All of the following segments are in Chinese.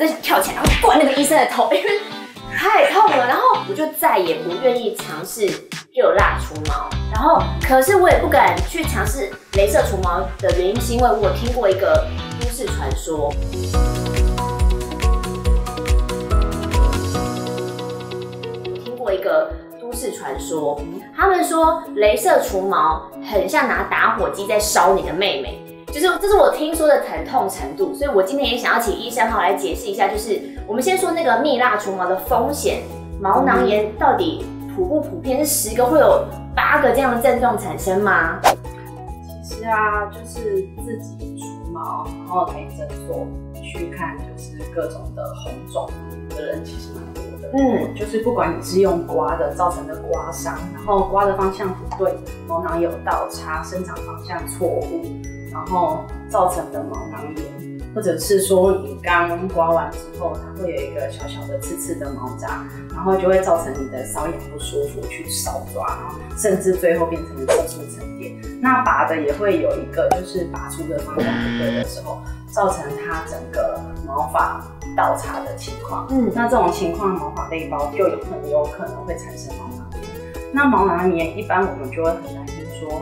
我就想跳起来，然后灌那个医生的头，因为太痛了，然后我就再也不愿意尝试热辣除毛。然后，可是我也不敢去尝试镭射除毛的原因，是因为我听过一个都市传说。听过一个都市传说，他们说镭射除毛很像拿打火机在烧你的妹妹，就是这是我听说的疼痛程度，所以我今天也想要请医生哈来解释一下，就是我们先说那个蜜蜡除毛的风险，毛囊炎到底普不普遍？是十个会有八个这样的症状产生吗？其实啊，就是自己除毛，然后来诊所去看，就是各种的红肿的人其实蛮多。嗯，就是不管你是用刮的造成的刮伤，然后刮的方向不对，毛囊有倒插，生长方向错误，然后造成的毛囊炎。或者是说你刚刮完之后，它会有一个小小的刺刺的毛扎，然后就会造成你的瘙痒不舒服，去搔抓，然后甚至最后变成色素沉淀。那拔的也会有一个，就是拔出的方向不对的时候，造成它整个毛发倒插的情况。嗯，那这种情况毛发内包就有很有可能会产生毛囊炎。那毛囊炎一般我们就会很担心说。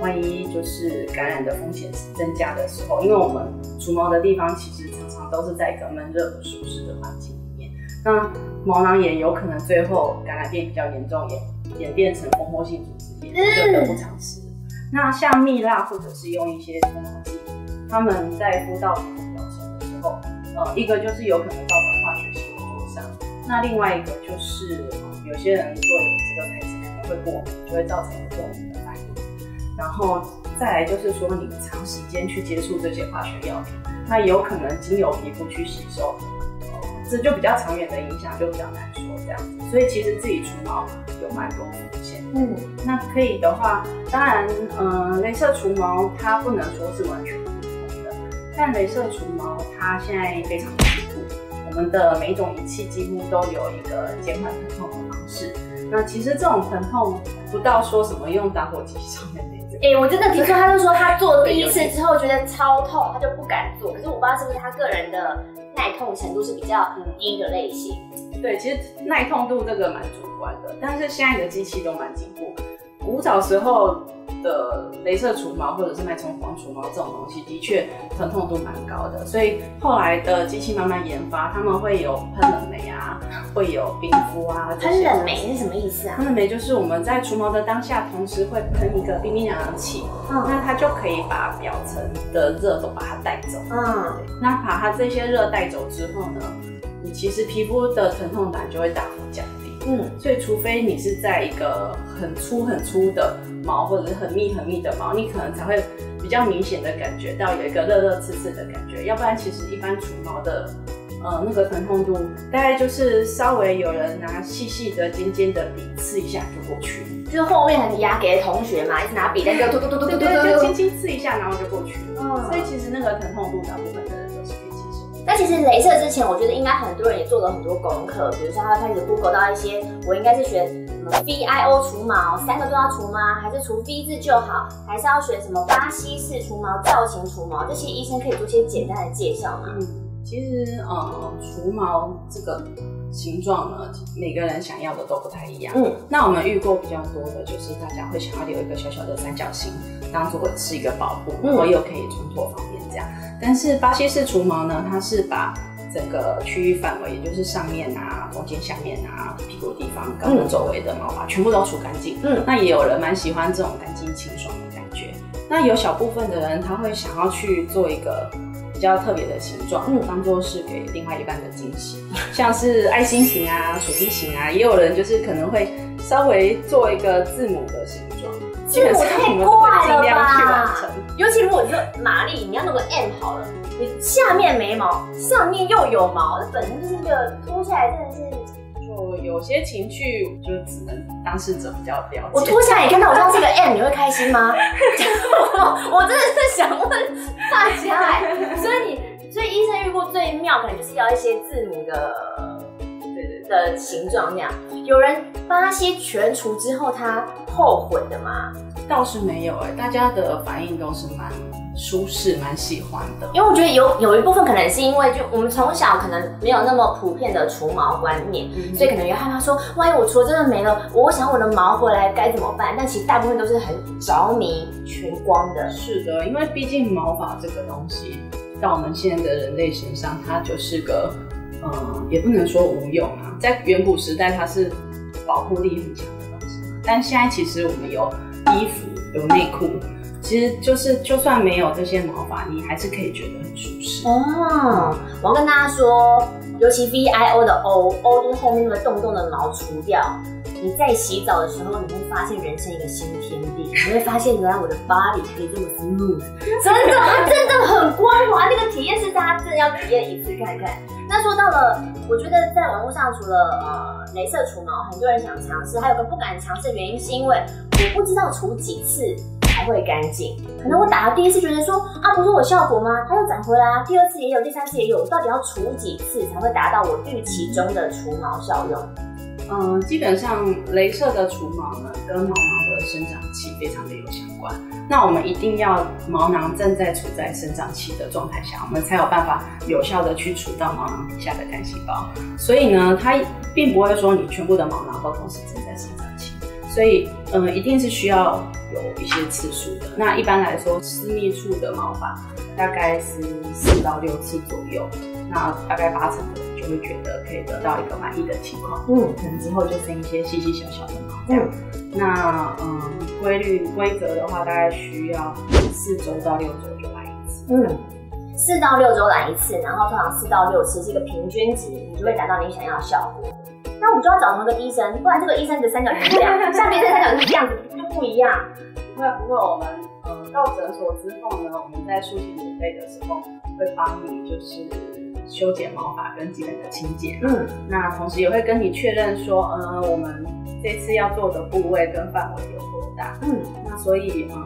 万一就是感染的风险增加的时候，因为我们除毛的地方其实常常都是在一个闷热不舒适的环境里面，那毛囊炎有可能最后感染变比较严重，演演变成蜂窝性组织炎，就得不偿失。那像蜜蜡或者是用一些脱毛剂，他们在敷到皮肤表层的时候，呃，一个就是有可能造成化学性的灼伤，那另外一个就是有些人对这个材质可能会过敏，就会造成过敏的反应。然后再来就是说，你长时间去接触这些化学药品，那有可能经由皮肤去吸收，这就比较长远的影响就比较难说这样子。所以其实自己除毛有蛮多风险。嗯，那可以的话，当然，嗯，镭射除毛它不能说是完全，但镭射除毛它现在非常进步，我们的每一种仪器几乎都有一个减缓疼痛的方式。那其实这种疼痛不到说什么用打火机上面那种。哎，我真的听说，他就说他做 第一次之后觉得超痛，他就不敢做。可是我不知道是不是他个人的耐痛程度是比较低的类型。对，其实耐痛度这个蛮主观的，但是现在的机器都蛮进步。古早时候。的镭射除毛或者是脉冲光除毛这种东西，的确疼痛度蛮高的，所以后来的机器慢慢研发，他们会有喷冷媒啊，会有冰敷啊。喷冷媒是什么意思啊？喷冷媒就是我们在除毛的当下，同时会喷一个冰冰凉凉气，那它就可以把表层的热都把它带走。嗯，那把它这些热带走之后呢，你其实皮肤的疼痛感就会大幅降低。嗯，所以除非你是在一个很粗很粗的毛，或者是很密很密的毛，你可能才会比较明显的感觉到有一个热热刺刺的感觉。要不然，其实一般除毛的，呃，那个疼痛度大概就是稍微有人拿细细的尖尖的笔刺一下就过去，就是后面很压给同学嘛，一直拿笔在就嘟嘟嘟嘟嘟嘟，就轻轻刺一下，然后就过去了。所以其实那个疼痛度大部分。那其实镭射之前，我觉得应该很多人也做了很多功课，比如说他会开始 Google 到一些，我应该是选什么 VIO 除毛，三个都要除吗？还是除 V 字就好？还是要选什么巴西式除毛、造型除毛？这些医生可以做些简单的介绍吗？嗯，其实呃，除毛这个形状呢，每个人想要的都不太一样。嗯，那我们遇过比较多的就是大家会想要留一个小小的三角形，当做是一个保护，然后又可以冲脱方便这样。但是巴西式除毛呢，它是把整个区域范围，也就是上面啊、中间、下面啊、屁股地方、肛门周围的毛发，全部都除干净。嗯，那也有人蛮喜欢这种干净清爽的感觉。那有小部分的人，他会想要去做一个比较特别的形状，嗯，当做是给另外一半的惊喜，像是爱心形啊、水滴形啊，也有人就是可能会稍微做一个字母的形状。字母太怪了吧？尤其如果你说玛丽，你要弄个 M 好了，你下面没毛，上面又有毛，那本身就是一个脱下来真的是，就有些情趣，就只能当事者比较了解。我脱下来，你看到我像这个 M，你会开心吗？我真的是想问大家，所以你，所以医生遇过最妙，可能就是要一些字母的，对对的形状那样。有人巴西全除之后，他后悔的吗？倒是没有哎，大家的反应都是蛮舒适，蛮喜欢的。因为我觉得有有一部分可能是因为就我们从小可能没有那么普遍的除毛观念，所以可能也害怕说，万一我除了真的没了，我想我的毛回来该怎么办？但其实大部分都是很着迷全光的。是的，因为毕竟毛发这个东西，在我们现在的人类身上，它就是个，呃，也不能说无用啊。在远古时代，它是保护力很强的东西，但现在其实我们有衣服，有内裤。其实就是，就算没有这些毛发，你还是可以觉得很舒适哦。我要跟大家说，尤其 V I O 的 O，O 就是后面那个洞洞的毛除掉。你在洗澡的时候，你会发现人生一个新天地。你会发现，原来我的 body 可以这么 smooth，真的，它真的很光滑。那个体验是大家真的要体验一次看看。那说到了，我觉得在网络上除了呃，镭射除毛，很多人想尝试，还有个不敢尝试的原因是因为我不知道除几次。才会干净。可能我打了第一次，觉得说啊，不是我效果吗？它又长回来啊。第二次也有，第三次也有，到底要除几次才会达到我预期中的除毛效用？嗯，基本上镭射的除毛呢，跟毛囊的生长期非常的有相关。那我们一定要毛囊正在处在生长期的状态下，我们才有办法有效的去除到毛囊底下的干细胞。所以呢，它并不会说你全部的毛囊都同时正在生长期。所以，嗯，一定是需要。有一些次数的，那一般来说，私密处的毛发大概是四到六次左右，那大概八成的人就会觉得可以得到一个满意的情况。嗯，可能之后就剩一些细细小小的毛。嗯，那嗯，规律规则的话，大概需要四周到六周就来一次。嗯，四到六周来一次，然后通常四到六次是一个平均值，你就会达到你想要的效果。那我们就要找同一个医生，不然这个医生的三角形这样，像别人三角形这样子就不一样。不会，不会，我们呃到诊所之后呢，我们在术前准备的时候会帮你就是修剪毛发跟基本的清洁。嗯，那同时也会跟你确认说，呃，我们这次要做的部位跟范围有多大。嗯，那所以呃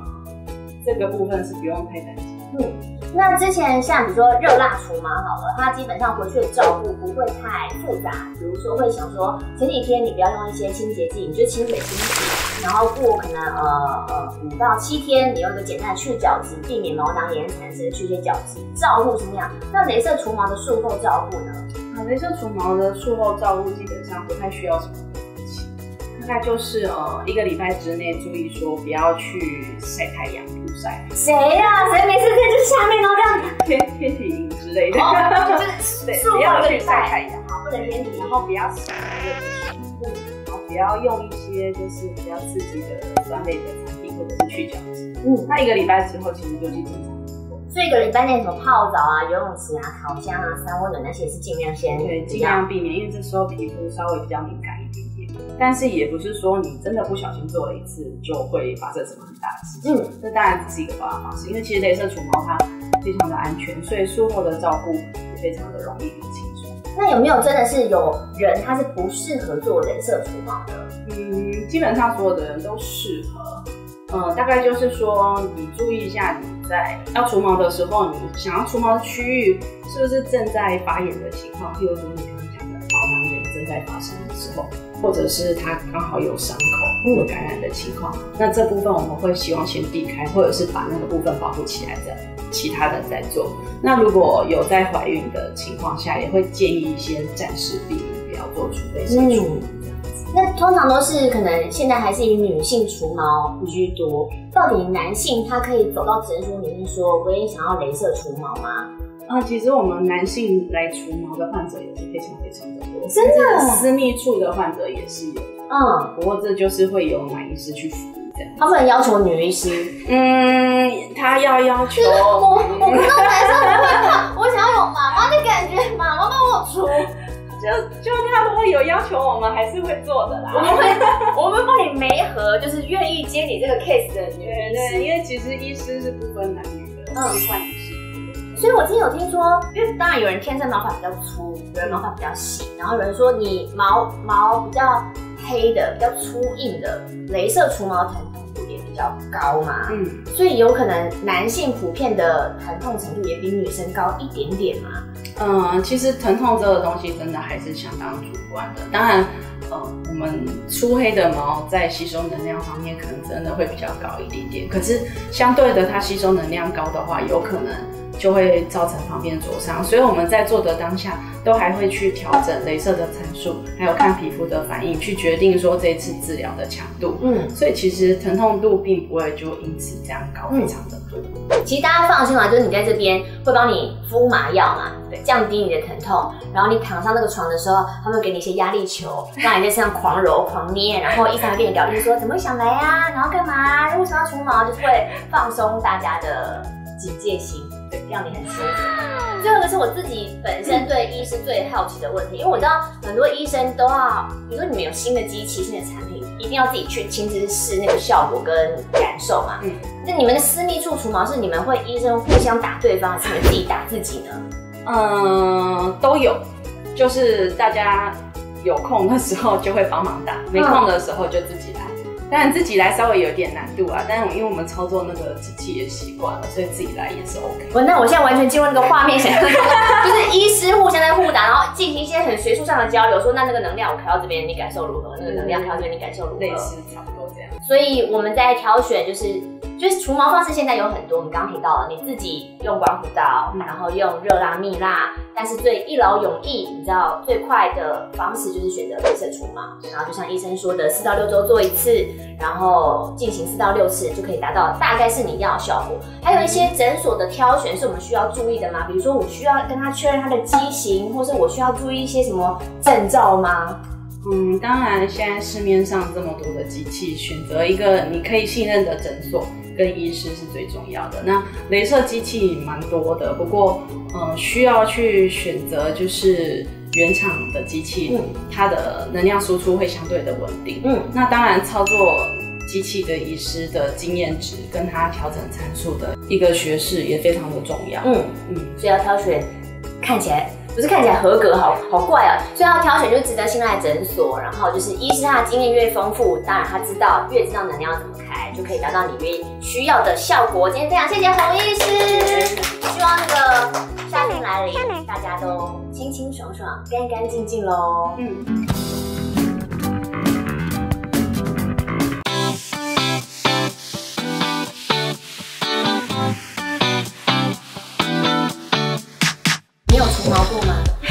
这个部分是不用太担心。嗯。那之前像比如说热辣除毛好了，它基本上回去的照顾不会太复杂，比如说会想说前几天你不要用一些清洁剂，你就清水清洗，然后过可能呃呃五到七天，你用一个简单的去角质，避免毛囊炎产生去些角质，照顾什么样？那镭射除毛的术后照顾呢？啊，镭射除毛的术后照顾基本上不太需要什么。大概就是呃一个礼拜之内注意说不要去晒太阳曝晒。谁呀？谁没事在这下面都这样天天体营之类的，就是不要去晒太阳，好，不能天体，然后不要洗那个然后不要用一些就是比较刺激的酸类的产品或者是去角质。嗯，那一个礼拜之后其实就是正常。所以一个礼拜内什么泡澡啊、游泳池啊、烤箱啊、三温暖那些是尽量先对，尽量避免，因为这时候皮肤稍微比较敏感。但是也不是说你真的不小心做了一次就会发生什么很大的事情。嗯，这当然只是一个保养方式，因为其实镭射除毛它非常的安全，所以术后的照顾也非常的容易跟轻松。那有没有真的是有人他是不适合做镭射除毛的？嗯，基本上所有的人都适合。嗯，大概就是说你注意一下你在要除毛的时候，你想要除毛的区域是不是正在发炎的情况，譬如说你刚刚讲的毛囊炎正在发生的时候。或者是他刚好有伤口、有感染的情况，那这部分我们会希望先避开，或者是把那个部分保护起来的，其他的再做。那如果有在怀孕的情况下，也会建议先暂时避免，不要做除非手术这样子。那通常都是可能现在还是以女性除毛居多，到底男性他可以走到诊所里面说，我也想要镭射除毛吗？啊，其实我们男性来除毛的患者也是非常非常的多，真的，私密处的患者也是有，嗯，不过这就是会由男医师去服务这样，他不能要求女医师，嗯，他要要求，我我看到男生不会怕，我想要有妈妈的感觉，妈妈帮我除，就就他如果有要求，我们还是会做的啦，我们会我们帮你媒合，就是愿意接你这个 case 的女医师，因为其实医师是不分男女的，嗯。所以，我今天有听说，因为当然有人天生毛发比较粗，有人毛发比较细，然后有人说你毛毛比较黑的、比较粗硬的，镭射除毛疼痛度也比较高嘛。嗯，所以有可能男性普遍的疼痛程度也比女生高一点点嘛。嗯，其实疼痛这个东西真的还是相当主观的。当然，呃，我们粗黑的毛在吸收能量方面可能真的会比较高一点点。可是相对的，它吸收能量高的话，有可能就会造成旁边灼伤。所以我们在做的当下，都还会去调整镭射的参数，还有看皮肤的反应，去决定说这次治疗的强度。嗯，所以其实疼痛度并不会就因此这样高非常的多。其实大家放心啦，就是你在这边会帮你敷麻药嘛，对，降低你的疼痛。然后你躺上那个床的时候，他们给你一些压力球，让你在身上狂揉狂捏。然后医生会跟你聊天说怎么想来呀，然后干嘛？为什么要除毛？就是会放松大家的警戒心，对，让你很舒服。最后一个是我自己本身对医师最好奇的问题，因为我知道很多医生都要，比如说你们有新的机器、新的产品，一定要自己去亲自试那个效果跟感受嘛。嗯。那你们的私密处除毛是你们会医生互相打对方，还是你们自己打自己呢？嗯，都有，就是大家有空的时候就会帮忙打，没空的时候就自己来。当然自己来稍微有点难度啊，但是因为我们操作那个机器也习惯了，所以自己来也是 OK。我那我现在完全进入那个画面，想 就是医师互相在互打，然后进行一些很学术上的交流，说那那个能量我开到这边，你感受如何？那个能量开到这边，你感受如何？类似差不多这样。所以我们在挑选就是。就是除毛方式现在有很多，我们刚刚提到了，你自己用刮胡刀，然后用热辣、蜜蜡，但是最一劳永逸，你知道最快的方式就是选择镭射除毛，然后就像医生说的，四到六周做一次，然后进行四到六次就可以达到大概是你要的效果。还有一些诊所的挑选是我们需要注意的吗？比如说我需要跟他确认他的畸形，或是我需要注意一些什么证照吗？嗯，当然，现在市面上这么多的机器，选择一个你可以信任的诊所。跟医师是最重要的。那镭射机器蛮多的，不过呃需要去选择就是原厂的机器，它的能量输出会相对的稳定。嗯，那当然操作机器的医师的经验值跟他调整参数的一个学识也非常的重要。嗯嗯，所以要挑选看起来。不是看起来合格，好好怪啊！所以要挑选就是值得信赖诊所，然后就是一是他的经验越丰富，当然他知道越知道能量怎么开，就可以达到你越需要的效果。今天非常谢谢洪医师，希望那个夏天来临，大家都清清爽爽、干干净净喽。嗯。我从毛布买